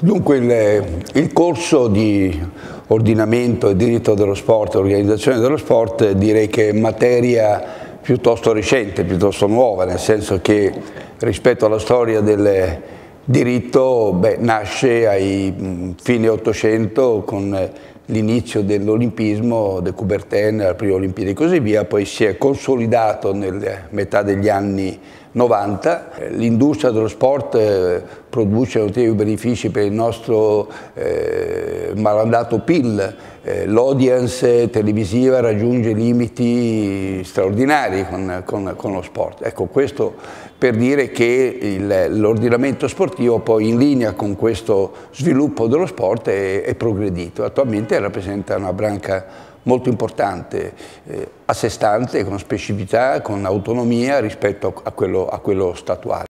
Dunque il, il, corso di ordinamento e diritto dello sport organizzazione dello sport direi che è materia piuttosto recente, piuttosto nuova, nel senso che rispetto alla storia del diritto beh, nasce ai fine Ottocento con l'inizio dell'olimpismo, de Coubertin, la prima Olimpiadi e così via, poi si è consolidato nella metà degli anni 90. L'industria dello sport eh, produce notevoli benefici per il nostro eh, malandato PIL, eh, l'audience televisiva raggiunge limiti straordinari con, con, con, lo sport. Ecco, questo per dire che l'ordinamento sportivo poi in linea con questo sviluppo dello sport è, è progredito. Attualmente rappresenta una branca molto importante, eh, a sé stante, con specificità, con autonomia rispetto a quello, a quello statuale.